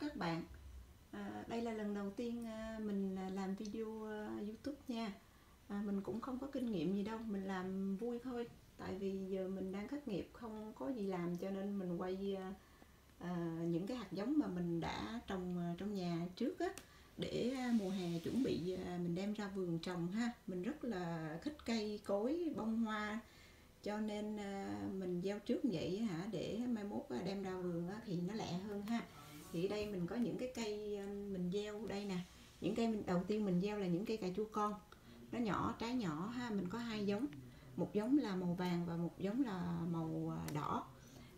các bạn. À, đây là lần đầu tiên à, mình à, làm video à, youtube nha. À, mình cũng không có kinh nghiệm gì đâu mình làm vui thôi. Tại vì giờ mình đang thất nghiệp không có gì làm cho nên mình quay à, những cái hạt giống mà mình đã trồng trong nhà trước á để mùa hè chuẩn bị mình đem ra vườn trồng ha. Mình rất là thích cây cối bông hoa cho nên mình gieo trước vậy hả để mai mốt đem ra vườn thì nó lẹ hơn ha thì đây mình có những cái cây um, mình gieo đây nè. Những cây mình đầu tiên mình gieo là những cây cà chua con. Nó nhỏ trái nhỏ ha mình có hai giống. Một giống là màu vàng và một giống là màu à, đỏ.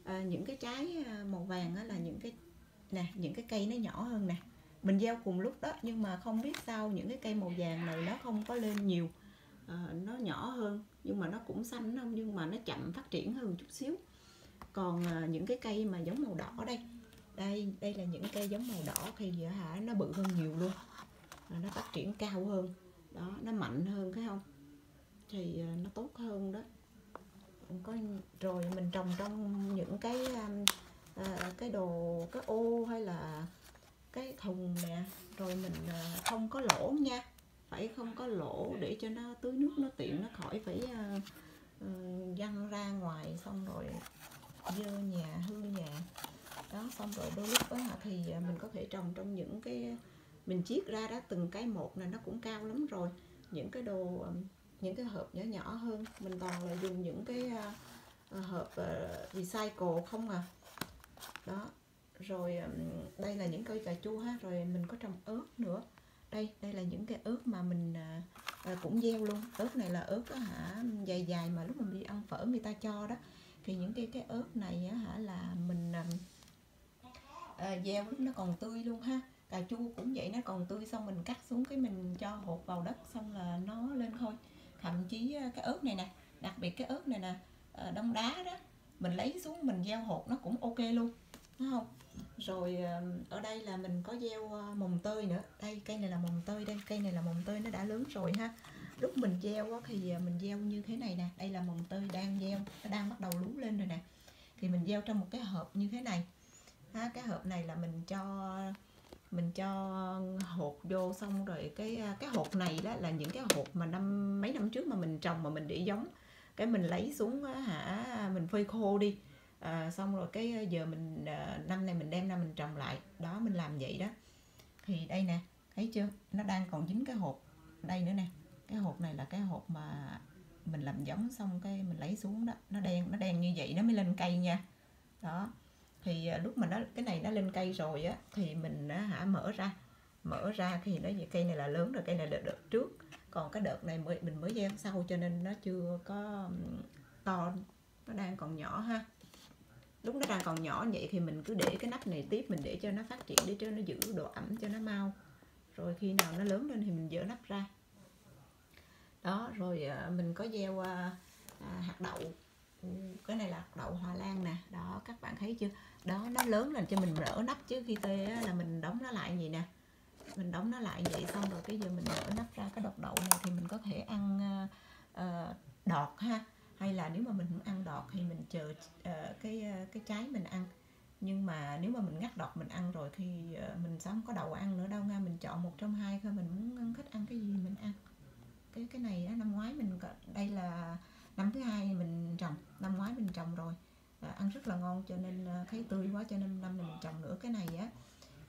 À, những cái trái à, màu vàng là những cái nè những cái cây nó nhỏ hơn nè. Mình gieo cùng lúc đó nhưng mà không biết sao những cái cây màu vàng này nó không có lên nhiều. À, nó nhỏ hơn nhưng mà nó cũng xanh không nhưng mà nó chậm phát triển hơn chút xíu. Còn à, những cái cây mà giống màu đỏ đây đây đây là những cây giống màu đỏ thì dạ hả nó bự hơn nhiều luôn. À, nó phát triển cao hơn. Đó nó mạnh hơn thấy không? Thì à, nó tốt hơn đó. Có rồi mình trồng trong những cái um, à, cái đồ cái ô hay là cái thùng nè. Rồi mình à, không có lỗ nha. Phải không có lỗ để cho nó tưới nước nó tiện nó khỏi phải uh, văng ra ngoài xong rồi dơ nhà hư nhà xong rồi đôi lúc đó thì à, mình có thể trồng trong những cái mình chiết ra đó từng cái một này nó cũng cao lắm rồi. Những cái đồ à, những cái hộp nhỏ nhỏ hơn mình toàn là dùng những cái à, hộp recycle không à. Đó rồi đây là những cây cà chua ha rồi mình có trồng ớt nữa. Đây đây là những cái ớt mà mình à, cũng gieo luôn. Ớt này là ớt á, hả dài dài mà lúc mình đi ăn phở người ta cho đó. Thì những cái cái ớt này á, hả là gieo lúc nó còn tươi luôn ha. Cà chua cũng vậy, nó còn tươi xong mình cắt xuống cái mình cho hột vào đất xong là nó lên thôi. Thậm chí à, cái ớt này nè, đặc biệt cái ớt này nè à, đông đá đó, mình lấy xuống mình gieo hột nó cũng ok luôn đúng không? Rồi à, ở đây là mình có gieo mồng tơi nữa. Đây, cây này là mồng tơi đây, cây này là mồng tơi, nó đã lớn rồi ha. Lúc mình gieo thì mình gieo như thế này nè. Đây là mồng tơi đang gieo, nó đang bắt đầu lú lên rồi nè. Thì mình gieo trong một cái hộp như thế này ha cái hộp này là mình cho mình cho hột vô xong rồi cái à, cái hột này đó là những cái hột mà năm mấy năm trước mà mình trồng mà mình để giống. Cái mình lấy xuống hả mình phơi khô đi. À, xong rồi cái à, giờ mình à, năm này mình đem ra mình trồng lại. Đó mình làm vậy đó. Thì đây nè thấy chưa? Nó đang còn dính cái hộp đây nữa nè. Cái hộp này là cái hộp mà mình làm giống xong cái mình lấy xuống đó. Nó đen nó đen như vậy nó mới lên cây nha. Đó thì à, lúc mà nó cái này nó lên cây rồi á thì mình á, hả mở ra mở ra thì nó cây này là lớn rồi cây này là đợt trước. Còn cái đợt này mới mình mới gieo sau cho nên nó chưa có to nó đang còn nhỏ ha. Lúc nó đang còn nhỏ vậy thì mình cứ để cái nắp này tiếp mình để cho nó phát triển để cho nó giữ độ ẩm cho nó mau. Rồi khi nào nó lớn lên thì mình dỡ nắp ra. Đó rồi à, mình có gieo à, à, hạt đậu. Cái này là hạt đậu hoa lan nè. Đó các bạn thấy chưa? Đó nó lớn lên cho mình mở nắp chứ khi tê là mình đóng nó lại vậy nè. Mình đóng nó lại vậy xong rồi cái giờ mình mở nắp ra cái đọt đậu này thì mình có thể ăn uh, đọt ha. Hay là nếu mà mình không ăn đọt thì mình chờ uh, cái uh, cái trái mình ăn. Nhưng mà nếu mà mình ngắt đọt mình ăn rồi thì uh, mình sẽ không có đậu ăn nữa đâu nha. Mình chọn một trong hai thôi mình muốn thích ăn cái gì mình ăn. Cái cái này á, năm ngoái mình đây là năm thứ hai mình trồng năm ngoái mình trồng rồi à, ăn rất là ngon cho nên à, thấy tươi quá cho nên năm này mình trồng nữa cái này á.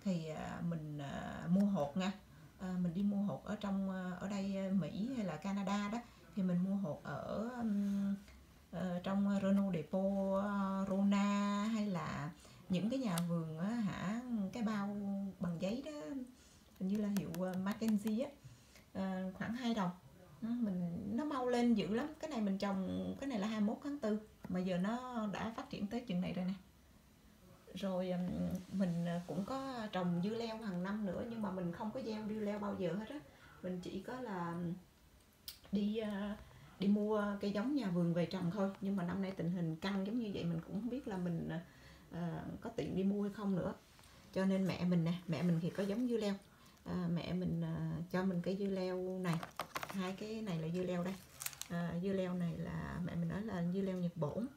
Thì à, mình à, mua hột nha. À, mình đi mua hột ở trong ở đây Mỹ hay là Canada đó thì mình mua hột ở um, trong Renault Depot Rona hay là những cái nhà vườn á, hả cái bao bằng giấy đó hình như là hiệu Mackenzie á. Khoảng 2 đồng. Mình nó mau lên dữ lắm. Cái này mình trồng cái này là 21 tháng 4 mà giờ nó đã phát triển tới chừng này rồi nè. Rồi mình ờ, cũng có trồng dưa leo hàng năm nữa nhưng mà mình không có gieo dưa leo bao giờ hết á. Mình chỉ có là đi ờ, đi mua cây giống nhà vườn về trồng thôi. Nhưng mà năm nay tình hình căng giống như vậy mình cũng không biết là mình uh, có tiện đi mua hay không nữa. Cho nên mẹ mình nè mẹ mình thì có giống dưa leo. Uh, mẹ mình uh, cho mình cái dưa leo này. Hai cái này là dưa leo đây à, dưa leo này là mẹ mình nói là dưa leo nhật bổn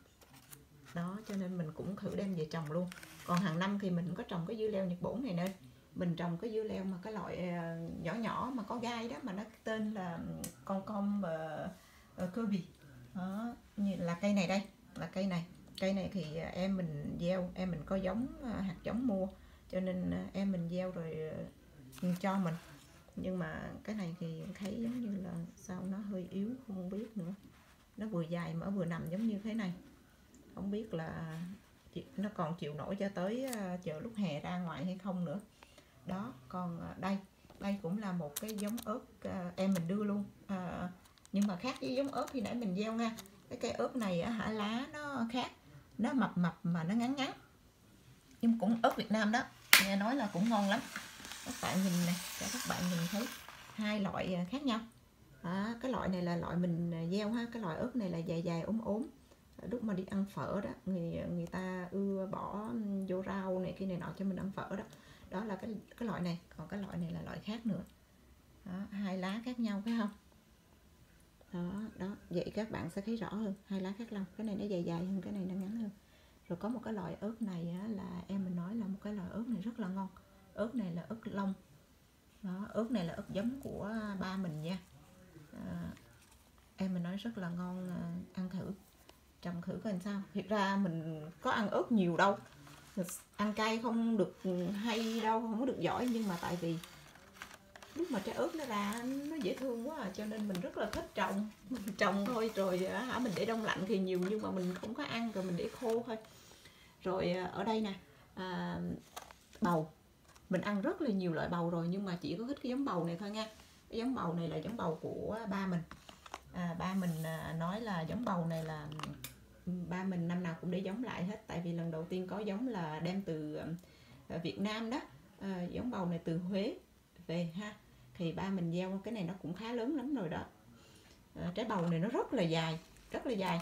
đó cho nên mình cũng thử đem về trồng luôn. Còn hàng năm thì mình có trồng cái dưa leo nhật bổn này nên mình trồng cái dưa leo mà cái loại à, nhỏ nhỏ mà có gai đó mà nó tên là con con và à, cơ bì. Đó như là cây này đây là cây này. Cây này thì à, em mình gieo em mình có giống hạt giống mua. Cho nên em mình gieo rồi cho mình nhưng mà cái này thì thấy giống như là sao nó hơi yếu không biết nữa. Nó vừa dài mà vừa nằm giống như thế này. Không biết là nó còn chịu nổi cho tới à, chờ lúc hè ra ngoài hay không nữa. Đó còn à, đây. Đây cũng là một cái giống ớt à, em mình đưa luôn. À, nhưng mà khác với giống ớt khi nãy mình gieo nha. Cái cây ớt này hả lá nó khác. Nó mập mập mà nó ngắn ngắn. Nhưng cũng ớt Việt Nam đó. Nghe nói là cũng ngon lắm các bạn nhìn này cho các bạn nhìn thấy hai loại à, khác nhau. À, cái loại này là loại mình à, gieo ha cái loại ớt này là dài dài ốm ốm. Lúc mà đi ăn phở đó người người ta ưa bỏ vô rau này kia này nọ cho mình ăn phở đó. Đó là cái cái loại này còn cái loại này là loại khác nữa. Đó, hai lá khác nhau phải không? Đó đó vậy các bạn sẽ thấy rõ hơn hai lá khác nhau. Cái này nó dài dài hơn cái này nó ngắn hơn. Rồi có một cái loại ớt này á, là em mình nói là một cái loại ớt này rất là ngon ớt này là ớt lông. Đó, ớt này là ớt giống của ba mình nha. À, em mình nói rất là ngon à, ăn thử. Trồng thử coi sao. Thiệt ra mình có ăn ớt nhiều đâu. Ăn cay không được hay đâu không có được giỏi. Nhưng mà tại vì lúc mà trái ớt nó ra nó dễ thương quá à, cho nên mình rất là thích trồng. Mình trồng thôi rồi à, hả mình để đông lạnh thì nhiều nhưng mà mình không có ăn rồi mình để khô thôi. Rồi à, ở đây nè à, bầu mình ăn rất là nhiều loại bầu rồi nhưng mà chỉ có thích cái giống bầu này thôi nha. Cái giống bầu này là giống bầu của ba mình. À, ba mình à, nói là giống bầu này là ba mình năm nào cũng để giống lại hết. Tại vì lần đầu tiên có giống là đem từ à, Việt Nam đó. À, giống bầu này từ Huế về ha. Thì ba mình gieo cái này nó cũng khá lớn lắm rồi đó. À, trái bầu này nó rất là dài rất là dài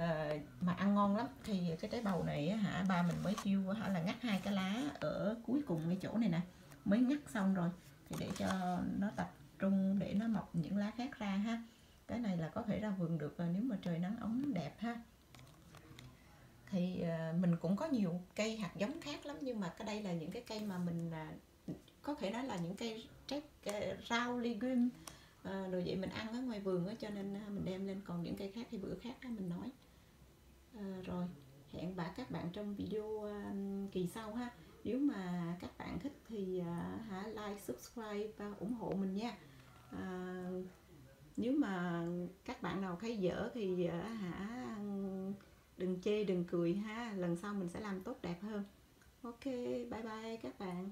uh, mà ăn ngon lắm. Thì cái trái bầu này hả ba mình mới chiêu hả là ngắt hai cái lá ở cuối cùng cái chỗ này nè. Mới ngắt xong rồi thì để cho nó tập trung để nó mọc những lá khác ra ha. Cái này là có thể ra vườn được ờ, nếu mà trời nắng ấm đẹp ha. Thì ờ, mình cũng có nhiều cây hạt giống khác lắm nhưng mà cái đây là những cái cây mà mình à, có thể nói là những cây trái rau legume Ờ, à, rồi vậy mình ăn ở ngoài vườn á cho nên ờ, mình đem lên. Còn những cây khác thì bữa khác mình nói. À, rồi hẹn bà các bạn trong video kỳ sau ha. Nếu mà các bạn thích thì hả hãy like subscribe và ủng hộ mình nha. À, nếu mà các bạn nào thấy dở thì hả đừng chê đừng cười ha. Lần sau mình sẽ làm tốt đẹp hơn. Ok bye bye các bạn.